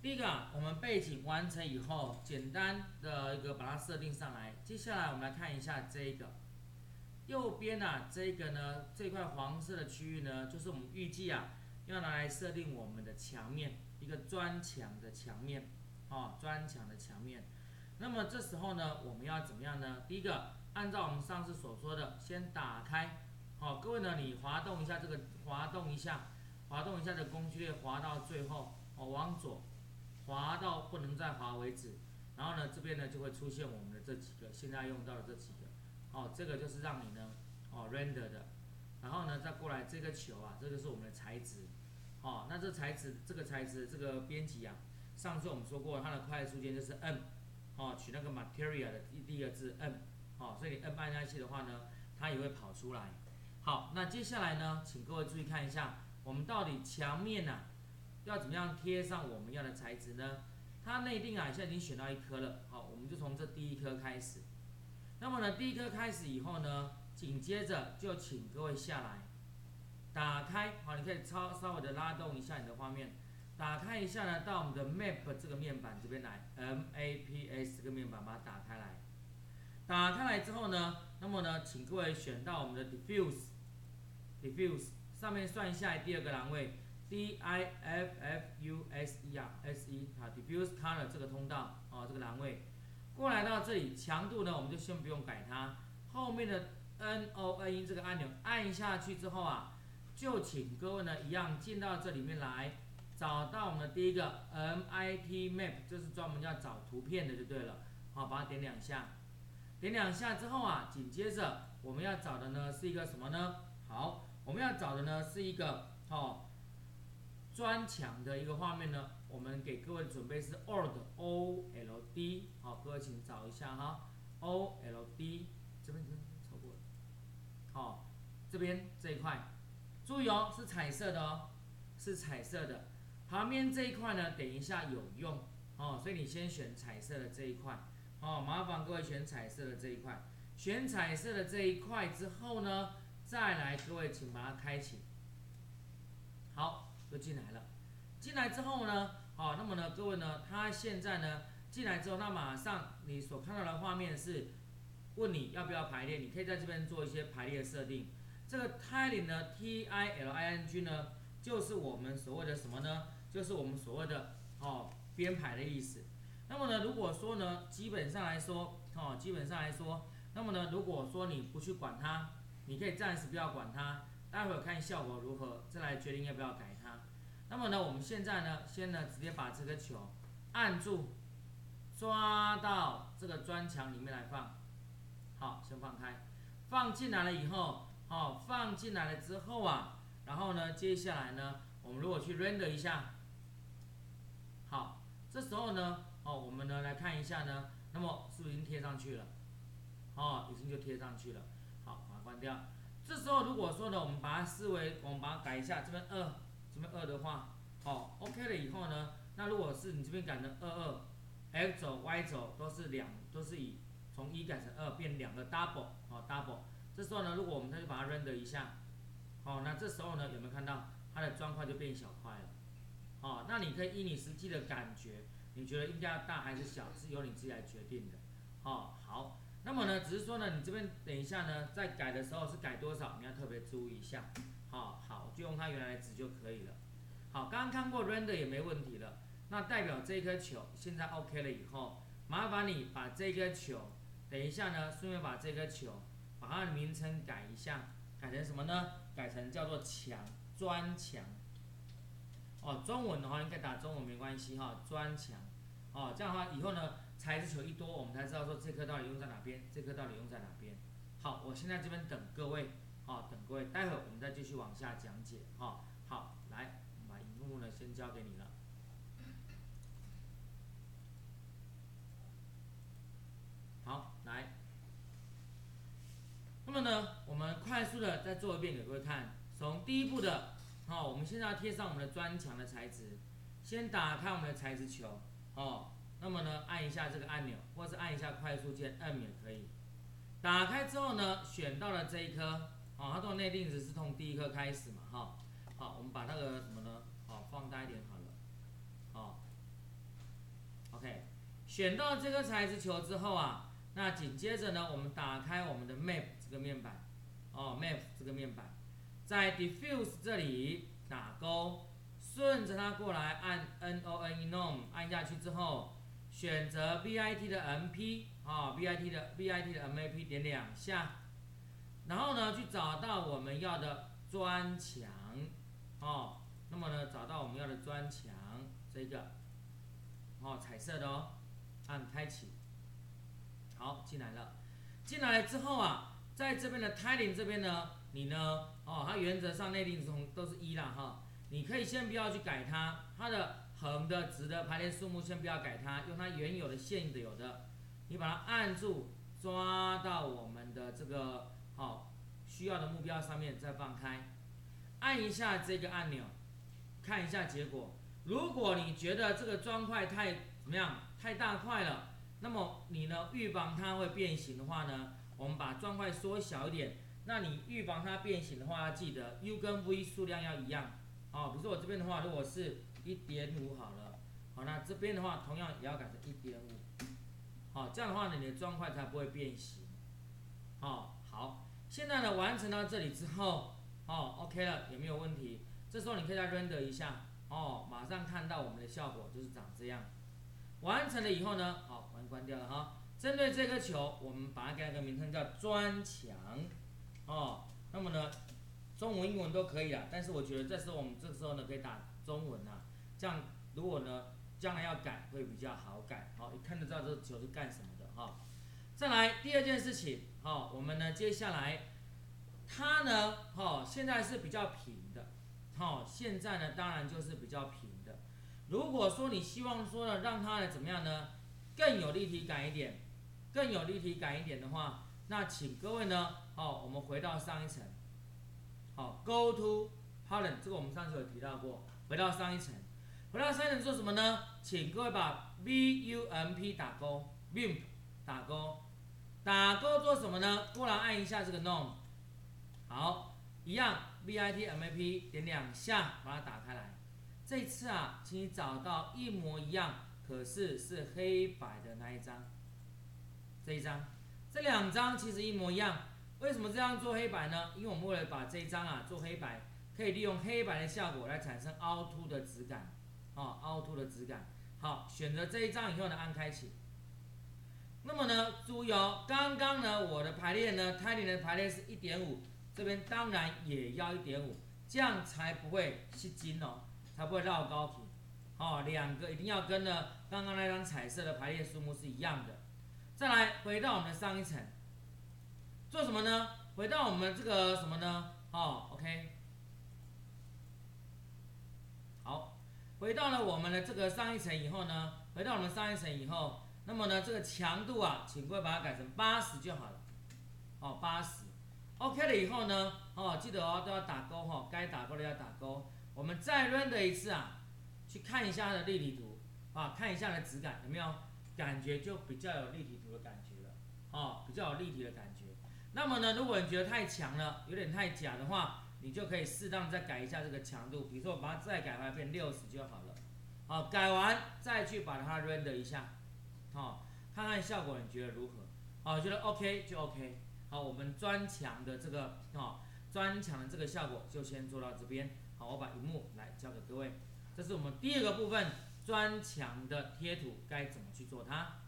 第一个啊，我们背景完成以后，简单的一个把它设定上来。接下来我们来看一下这一个，右边啊，这个呢，这块黄色的区域呢，就是我们预计啊，要拿来设定我们的墙面，一个砖墙的墙面，哦，砖墙的墙面。那么这时候呢，我们要怎么样呢？第一个，按照我们上次所说的，先打开。好，各位呢，你滑动一下这个，滑动一下，滑动一下的工具列，滑到最后，哦，往左。滑到不能再滑为止，然后呢，这边呢就会出现我们的这几个，现在用到的这几个，哦，这个就是让你呢，哦，render 的，然后呢再过来这个球啊，这就是我们的材质，哦，那这材质这个材质这个编辑啊，上次我们说过它的快速键就是 N，哦，取那个 material 的第第一个字 N，哦，所以你 N 按下去的话呢，它也会跑出来。好，那接下来呢，请各位注意看一下，我们到底墙面呢？要怎么样贴上我们要的材质呢？它内定啊，现在已经选到一颗了。好，我们就从这第一颗开始。那么呢，第一颗开始以后呢，紧接着就请各位下来，打开。好，你可以稍稍微的拉动一下你的画面，打开一下呢，到我们的 Map 这个面板这边来，M A P S 这个面板把它打开来。打开来之后呢，那么呢，请各位选到我们的 Diffuse，Diffuse 上面算一下第二个栏位。D I F F U S E 啊，S E 啊，Diffuse Color 这个通道哦，这个栏位，过来到这里，强度呢，我们就先不用改它，后面的 N O N 这个按钮按下去之后啊，就请各位呢一样进到这里面来，找到我们的第一个 M I T Map，这是专门要找图片的就对了，好，把它点两下，点两下之后啊，紧接着我们要找的呢是一个什么呢？好，我们要找的呢是一个哦。砖墙的一个画面呢，我们给各位准备是 old O L D，好，各位请找一下哈，O L D 这边这边超过了，好，这边这一块，注意哦，是彩色的哦，是彩色的，旁边这一块呢，等一下有用哦，所以你先选彩色的这一块，哦，麻烦各位选彩色的这一块，选彩色的这一块之后呢，再来各位请把它开启，好。就进来了，进来之后呢，好，那么呢，各位呢，他现在呢进来之后，那马上你所看到的画面是问你要不要排列，你可以在这边做一些排列设定。这个 tiling 呢，T I L I N G 呢，就是我们所谓的什么呢？就是我们所谓的哦编排的意思。那么呢，如果说呢，基本上来说，哦，基本上来说，那么呢，如果说你不去管它，你可以暂时不要管它，待会儿看效果如何，再来决定要不要改它。那么呢，我们现在呢，先呢直接把这个球按住，抓到这个砖墙里面来放。好，先放开，放进来了以后，好，放进来了之后啊，然后呢，接下来呢，我们如果去 render 一下，好，这时候呢，哦，我们呢来看一下呢，那么是不是已经贴上去了？哦，已经就贴上去了。好，把它关掉。这时候如果说呢，我们把它视为，我们把它改一下，这边二。这边二的话，好，OK 了以后呢，那如果是你这边改成二二，X 轴、Y 轴都是两，都是以从一改成二变两个 double，好 double，这时候呢，如果我们再去把它 render 一下，好，那这时候呢，有没有看到它的砖块就变小块了？好，那你可以依你实际的感觉，你觉得应该要大还是小，是由你自己来决定的。哦，好，那么呢，只是说呢，你这边等一下呢，在改的时候是改多少，你要特别注意一下。好好，就用它原来的值就可以了。好，刚刚看过 render 也没问题了。那代表这颗球现在 OK 了以后，麻烦你把这颗球，等一下呢，顺便把这颗球，把它的名称改一下，改成什么呢？改成叫做墙砖墙。哦，中文的话应该打中文没关系哈，砖墙。哦，这样的话以后呢，材质球一多，我们才知道说这颗到底用在哪边，这颗到底用在哪边。好，我现在这边等各位。好，等各位，待会我们再继续往下讲解。哈，好，来，我们把荧幕呢先交给你了。好，来，那么呢，我们快速的再做一遍给各位看。从第一步的，好，我们现在要贴上我们的砖墙的材质，先打开我们的材质球，哦，那么呢，按一下这个按钮，或是按一下快速键，按也可以。打开之后呢，选到了这一颗。好，它这个内定值是从第一颗开始嘛，哈，好，我们把那个什么呢，好，放大一点好了，好，选到这个材质球之后啊，那紧接着呢，我们打开我们的 Map 这个面板，哦，Map 这个面板，在 Diffuse 这里打勾，顺着它过来按 N O N E N O M 按下去之后，选择 B I T 的 M P 啊，B I T 的 B I T 的 M A P 点两下，然后呢去找到我们要的砖墙，哦，那么呢找到我们要的砖墙这个，哦，彩色的哦。按开启，好进来了。进来之后啊，在这边的 tiling 这边呢，你呢，哦，它原则上内定从都是一啦哈。你可以先不要去改它，它的横的、直的排列数目先不要改它，用它原有的现有的，你把它按住，抓到我们的这个好需要的目标上面再放开，按一下这个按钮，看一下结果。如果你觉得这个砖块太怎么样？太大块了，那么你呢？预防它会变形的话呢，我们把砖块缩小一点。那你预防它变形的话，要记得 U 跟 V 数量要一样。哦，比如说我这边的话，如果是一点五好了，好，那这边的话同样也要改成一点五。好，这样的话呢，你的砖块才不会变形。哦，好，现在呢完成到这里之后，哦，OK 了，有没有问题？这时候你可以再 render 一下，哦，马上看到我们的效果就是长这样。完成了以后呢，好，把它关掉了哈。针对这颗球，我们把它给它个名称叫砖墙，哦，那么呢，中文、英文都可以了。但是我觉得这时候我们这个时候呢，可以打中文啊，这样如果呢将来要改会比较好改，好，一看就知道这个球是干什么的哈。再来第二件事情，好，我们呢接下来它呢，好，现在是比较平的，好，现在呢当然就是比较平的。如果说你希望说呢，让它呢怎么样呢，更有立体感一点，更有立体感一点的话，那请各位呢，好，我们回到上一层，好，Go to Pattern，这个我们上次有提到过，回到上一层，回到上一层做什么呢？请各位把 V U M P 打勾，Vimp 打勾，打勾做什么呢？过来按一下这个 norm 好，一样 V I T M A P 点两下，把它打开来。这次啊，请你找到一模一样，可是是黑白的那一张。这一张，这两张其实一模一样。为什么这样做黑白呢？因为我们为了把这一张啊做黑白，可以利用黑白的效果来产生凹凸的质感。哦，凹凸的质感。好，选择这一张以后呢，按开启。那么呢，注意哦，刚刚呢我的排列呢 t i n y 的排列是一点五，这边当然也要一点五，这样才不会吸筋哦。才不会绕高频，哦，两个一定要跟呢刚刚那张彩色的排列数目是一样的。再来回到我们的上一层，做什么呢？回到我们这个什么呢？哦，OK，好，回到了我们的这个上一层以后呢，回到我们上一层以后，那么呢这个强度啊，请各位把它改成八十就好了，哦，八十，OK 了以后呢，哦，记得哦都要打勾哈，该打勾的要打勾。我们再 render 一次啊，去看一下它的立体图啊，看一下它的质感有没有感觉就比较有立体图的感觉了，哦，比较有立体的感觉。那么呢，如果你觉得太强了，有点太假的话，你就可以适当再改一下这个强度，比如说我把它再改回来变六十就好了。好，改完再去把它 render 一下，好，看看效果你觉得如何？好，觉得 OK 就 OK。好，我们砖墙的这个哦，砖墙的这个效果就先做到这边。好，我把荧幕来交给各位，这是我们第二个部分砖墙的贴图该怎么去做它。